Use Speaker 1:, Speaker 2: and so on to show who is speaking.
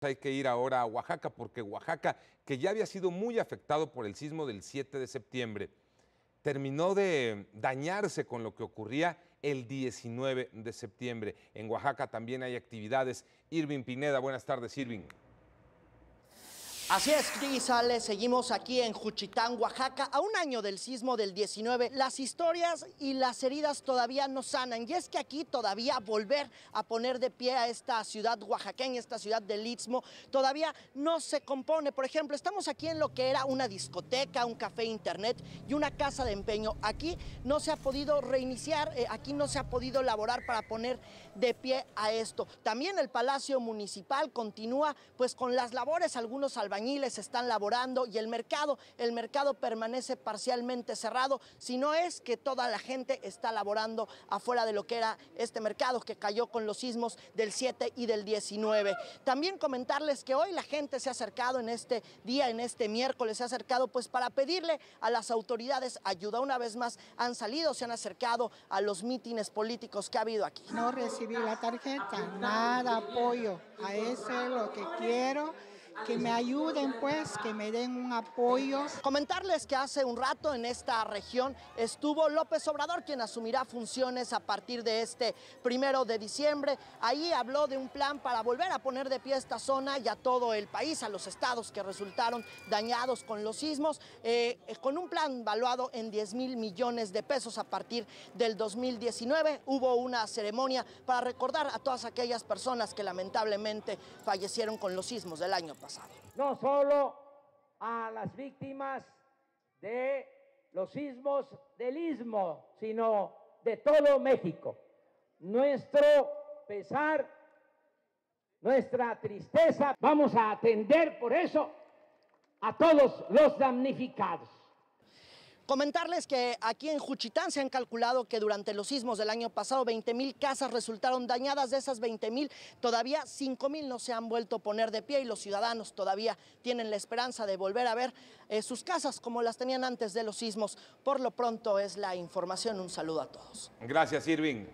Speaker 1: Hay que ir ahora a Oaxaca porque Oaxaca, que ya había sido muy afectado por el sismo del 7 de septiembre, terminó de dañarse con lo que ocurría el 19 de septiembre. En Oaxaca también hay actividades. Irving Pineda, buenas tardes, Irving.
Speaker 2: Así es, Crisales, seguimos aquí en Juchitán, Oaxaca, a un año del sismo del 19. Las historias y las heridas todavía no sanan, y es que aquí todavía volver a poner de pie a esta ciudad oaxaqueña, esta ciudad del Istmo, todavía no se compone. Por ejemplo, estamos aquí en lo que era una discoteca, un café internet y una casa de empeño. Aquí no se ha podido reiniciar, eh, aquí no se ha podido elaborar para poner de pie a esto. También el Palacio Municipal continúa pues con las labores, algunos albañiles albañiles están laborando y el mercado, el mercado permanece parcialmente cerrado, si no es que toda la gente está laborando afuera de lo que era este mercado que cayó con los sismos del 7 y del 19. También comentarles que hoy la gente se ha acercado en este día, en este miércoles, se ha acercado pues para pedirle a las autoridades ayuda. Una vez más han salido, se han acercado a los mítines políticos que ha habido aquí.
Speaker 3: No recibí la tarjeta, nada apoyo. A eso es lo que quiero que me ayuden pues, que me den un apoyo.
Speaker 2: Comentarles que hace un rato en esta región estuvo López Obrador, quien asumirá funciones a partir de este primero de diciembre. Ahí habló de un plan para volver a poner de pie esta zona y a todo el país, a los estados que resultaron dañados con los sismos, eh, con un plan valuado en 10 mil millones de pesos a partir del 2019. Hubo una ceremonia para recordar a todas aquellas personas que lamentablemente fallecieron con los sismos del año pasado.
Speaker 4: No solo a las víctimas de los sismos del istmo, sino de todo México. Nuestro pesar, nuestra tristeza, vamos a atender por eso a todos los damnificados.
Speaker 2: Comentarles que aquí en Juchitán se han calculado que durante los sismos del año pasado 20 mil casas resultaron dañadas. De esas 20 mil, todavía 5 mil no se han vuelto a poner de pie y los ciudadanos todavía tienen la esperanza de volver a ver eh, sus casas como las tenían antes de los sismos. Por lo pronto es la información. Un saludo a todos.
Speaker 1: Gracias, Irving.